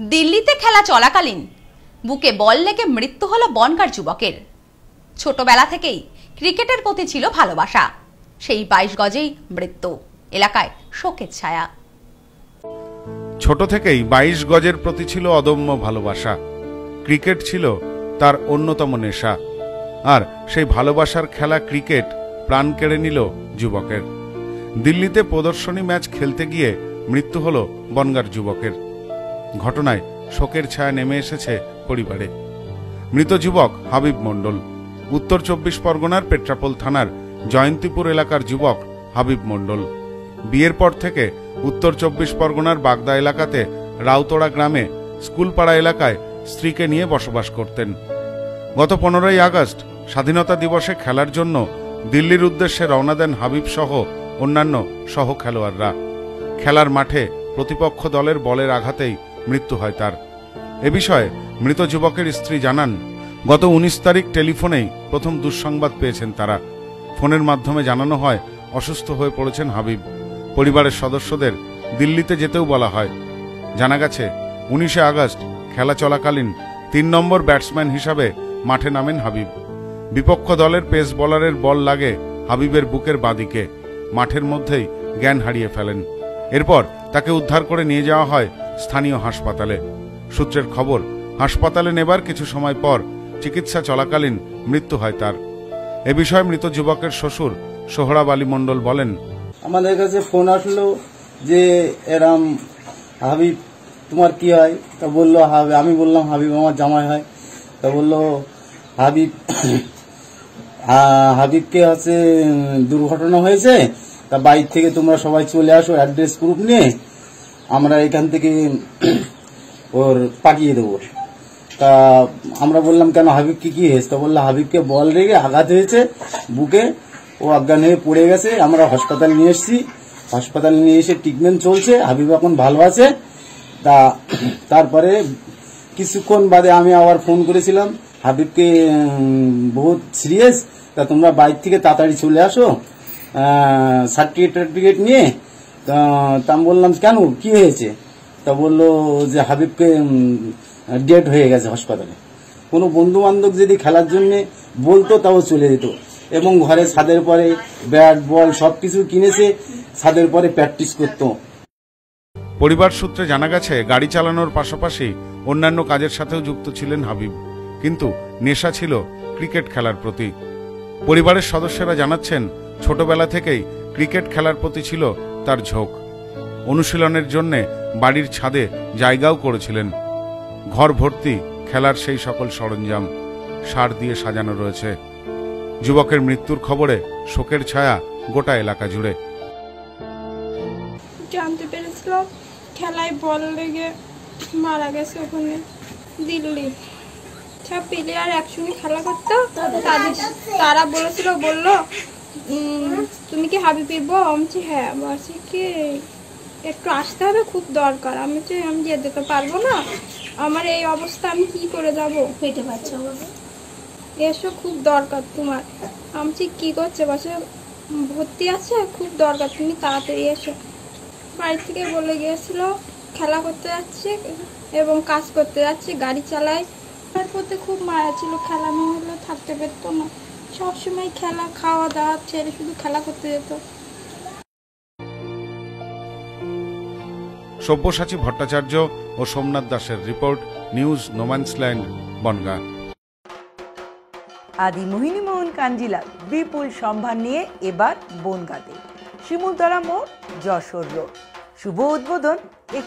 দিল্লিতে খেলা চলাকালীন বুকে বল লেগে মৃত্যু হলো বনগার যুবকের। ছোটবেলা থেকেই ক্রিকেটের প্রতি ছিল ভালোবাসা। সেই বাইশ গজেই মৃত্যু, এলাকায় শোকের ছায়া। ছোট থেকেই বাইশ গজের প্রতি ছিল অদম্য ভালোবাসা। ক্রিকেট ছিল তার অন্যতম নেশা। আর সেই ভালোবাসার খেলা ক্রিকেট প্রাণ কেড়ে নিল যুবকের। দিল্লিতে প্রদর্শনী ম্যাচ খেলতে গিয়ে মৃত্যু হল বনগার যুবকের। ঘটনায় শোকের ছায়া নেমে এসেছে পরিবারে। মৃত যুবক হাবিব মণ্ডল। উত্তর চব্বিশ পরগনার পেট্রাপোল থানার জয়ন্তীপুর এলাকার যুবক হাবিব মণ্ডল। বিয়ের পর থেকে উত্তর চব্বিশ পরগনার বাগদা এলাকাতে রাউতড়া গ্রামে স্কুলপাড়া এলাকায় স্ত্রীকে নিয়ে বসবাস করতেন। গত পনেরোই আগস্ট স্বাধীনতা দিবসে খেলার জন্য দিল্লির উদ্দেশ্যে রওনা দেন হাবিব সহ অন্যান্য সহ খেলোয়াড়রা। খেলার মাঠে প্রতিপক্ষ দলের বলের আঘাতেই মৃত্যু হয় তার। এ বিষয়ে মৃত যুবকের স্ত্রী জানান, গত উনিশ তারিখ টেলিফোনেই প্রথম দুঃসংবাদ পেয়েছেন তারা। ফোনের মাধ্যমে জানানো হয়, অসুস্থ হয়ে পড়েছেন হাবিব। পরিবারের সদস্যদের দিল্লিতে যেতেও বলা হয়। জানা গেছে, উনিশে আগস্ট খেলা চলাকালীন তিন নম্বর ব্যাটসম্যান হিসাবে মাঠে নামেন হাবিব। বিপক্ষ দলের পেস বোলারের বল লাগে হাবিবের বুকের বাঁদিকে। মাঠের মধ্যেই জ্ঞান হারিয়ে ফেলেন। এরপর তাকে উদ্ধার করে নিয়ে যাওয়া হয় স্থানীয় হাসপাতালে। সূত্রের খবর, হাসপাতালে নেবার কিছু সময় পর চিকিৎসা চলাকালীন মৃত্যু হয় তার। এ বিষয়ে মৃত যুবকের শ্বশুর সোহরাব আলী মণ্ডল বলেন, আমাদের কাছে ফোন আসলো যে, এরাম, হাবিব, তোমার কি হয়? তা বলল হাবিব আমি বললাম, হাবিব আমার জামাই হয়। তা বলল, হাবিব হাবিবকে হচ্ছে দুর্ঘটনা হয়েছে। তা বাইর থেকে তোমরা সবাই চলে আসো, অ্যাড্রেস প্রুফ নিয়ে। আমরা এখান থেকে ওর পাঠিয়ে দেবো। তা আমরা বললাম, কেন হাবিব কি কি হয়েছে? তা বলল, হাবিবকে বল রেগে আঘাত হয়েছে বুকে। ও অজ্ঞান হয়ে পড়ে গেছে। আমরা হাসপাতালে নিয়ে এসেছি। হাসপাতালে নিয়ে এসে ট্রিটমেন্ট চলছে। হাবিব এখন ভালো আছে। তা তারপরে কিছুক্ষণ বাদে আমি আবার ফোন করেছিলাম, হাবিবকে বহুত সিরিয়াস তা তোমরা বাইর থেকে তাড়াতাড়ি চলে আসো। সার্টিফিকেট টার্টিফিকেট নিয়ে তা আমি বললাম, কেন? কি হয়েছে? তা বলল যে, হাবিবকে ডেট হয়ে গেছে হাসপাতালে। কোনো বন্ধু বান্ধব যদি খেলার জন্য বলতো, তাও চলে যেত। এবং ঘরে ছাদের পরে ব্যাট বল সবকিছু কিনেছে, ছাদের পরে প্র্যাকটিস করতো। পরিবার সূত্রে জানা গেছে, গাড়ি চালানোর পাশাপাশি অন্যান্য কাজের সাথেও যুক্ত ছিলেন হাবিব। কিন্তু নেশা ছিল ক্রিকেট খেলার প্রতি। পরিবারের সদস্যরা জানাচ্ছেন, ছোটবেলা থেকেই ক্রিকেট খেলার প্রতি ছিল তার ঝোঁক। অনুশীলনের জন্যে বাড়ির ছাদে জায়গাও করেছিলেন। ঘর ভর্তি খেলার সেই সকল সরঞ্জাম সার দিয়ে সাজানো রয়েছে। যুবকের মৃত্যুর খবরে শোকের ছায়া গোটা এলাকা জুড়ে। জানতে পেরেছিলাম, খেলায় বল লেগে মারা গেছে ওখানে দিল্লি। সব প্লেয়ার একসঙ্গে খেলা করতো? তারা বলেছিল, বলল তুমি কি হাবিবির বউ? আমি বলছি, হ্যাঁ। বলছি কি একটু আসতে হবে খুব দরকার। আমি বলছি, আমি যেতে তো পারব না। আমার এই অবস্থা আমি কি করে যাব? পেটে পাচ্ছ এসো খুব দরকার তোমার। আমি কি করছে? বসে ভর্তি আছে খুব দরকার। তুমি তাড়াতাড়ি এসো। বাড়ি থেকে বলে গিয়েছিল খেলা করতে যাচ্ছে এবং কাজ করতে যাচ্ছে গাড়ি চালায়। তার প্রতি খুব মায়া ছিল খেলা না হলে থাকতে পারতো না। সবসময় খেলা খাওয়া দাওয়া ছেড়ে শুধু খেলা করতে যেত। সব্যসাচী ভট্টাচার্য ও সোমনাথ দাসের রিপোর্ট নিউজ নোম্যান্সল্যান্ড বনগা। আদি মোহিনী মোহন কাঞ্জিলাল বিপুল সম্ভার নিয়ে এবার বনগাঁতে। শিমুলতলা মোড় যশোর রোড। শুভ উদ্বোধন একত্রিশ